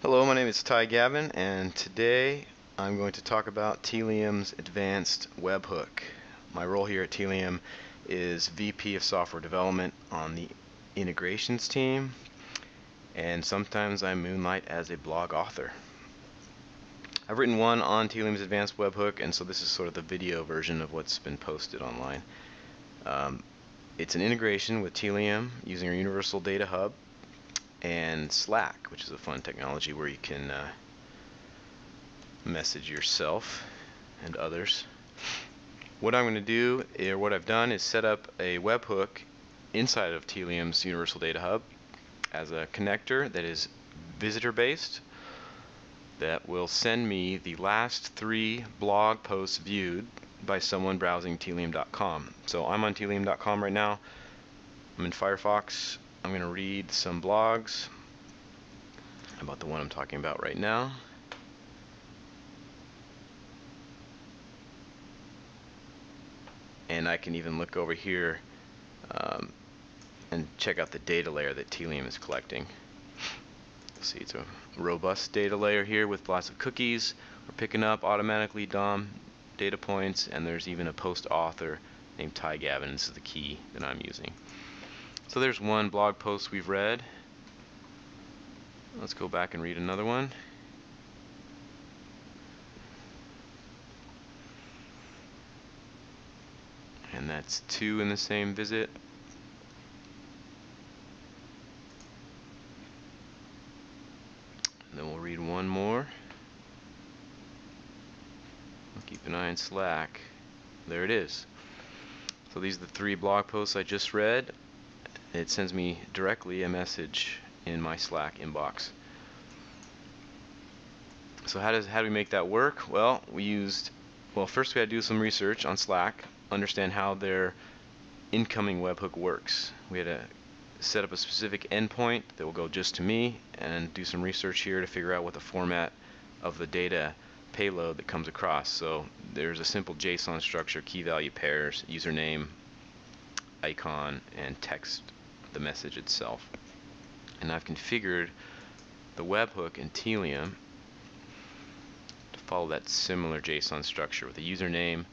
Hello, my name is Ty Gavin, and today I'm going to talk about Tealium's advanced webhook. My role here at Tealium is VP of Software Development on the integrations team, and sometimes I moonlight as a blog author. I've written one on Tealium's advanced webhook, and so this is sort of the video version of what's been posted online. Um, it's an integration with Tealium using our Universal Data Hub and Slack, which is a fun technology where you can uh, message yourself and others. What I'm going to do, or what I've done, is set up a webhook inside of Tealium's Universal Data Hub as a connector that is visitor based that will send me the last three blog posts viewed by someone browsing tealium.com. So I'm on tealium.com right now. I'm in Firefox. I'm going to read some blogs about the one I'm talking about right now. And I can even look over here um, and check out the data layer that Tealium is collecting. See, it's a robust data layer here with lots of cookies. We're picking up automatically DOM data points, and there's even a post author named Ty Gavin. This is the key that I'm using. So there's one blog post we've read. Let's go back and read another one. And that's two in the same visit. And then we'll read one more. We'll keep an eye on Slack. There it is. So these are the three blog posts I just read it sends me directly a message in my Slack inbox. So how does how do we make that work? Well, we used well first we had to do some research on Slack, understand how their incoming webhook works. We had to set up a specific endpoint that will go just to me and do some research here to figure out what the format of the data payload that comes across. So there's a simple JSON structure, key value pairs, username, icon, and text the message itself. And I've configured the webhook in Tealium to follow that similar JSON structure with a username,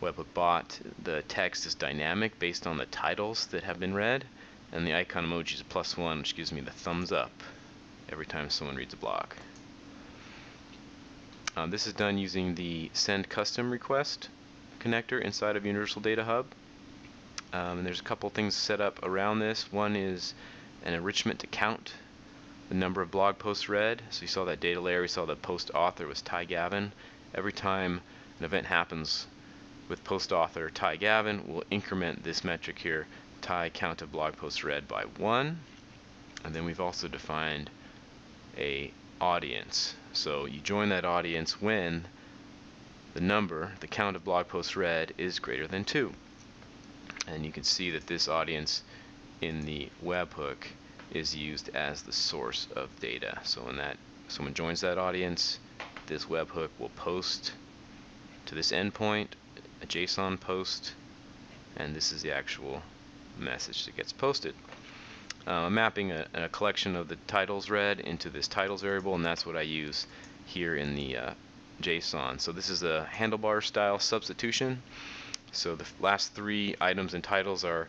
webhook bot. The text is dynamic based on the titles that have been read, and the icon emoji is plus one, which gives me the thumbs up every time someone reads a blog. Uh, this is done using the send custom request connector inside of Universal Data Hub. Um, and there's a couple things set up around this. One is an enrichment to count the number of blog posts read. So you saw that data layer, we saw the post author was Ty Gavin. Every time an event happens with post author Ty Gavin, we'll increment this metric here, Ty count of blog posts read by one. And then we've also defined a audience. So you join that audience when the number, the count of blog posts read, is greater than 2 and you can see that this audience in the webhook is used as the source of data. So when that someone joins that audience, this webhook will post to this endpoint a JSON post, and this is the actual message that gets posted. Uh, I'm mapping a, a, collection of the titles read into this titles variable, and that's what I use here in the uh, JSON. So this is a handlebar style substitution. So the last three items and titles are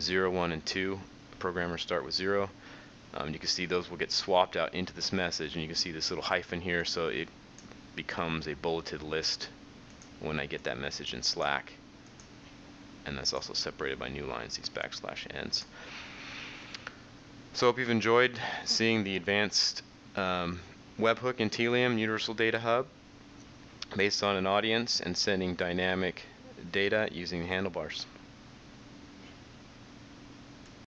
0, 1, and 2. Programmers start with 0. Um, you can see those will get swapped out into this message, and you can see this little hyphen here, so it becomes a bulleted list when I get that message in Slack. And that's also separated by new lines, these backslash ends. So hope you've enjoyed seeing the advanced um, webhook in Tealium Universal Data Hub based on an audience and sending dynamic data using handlebars.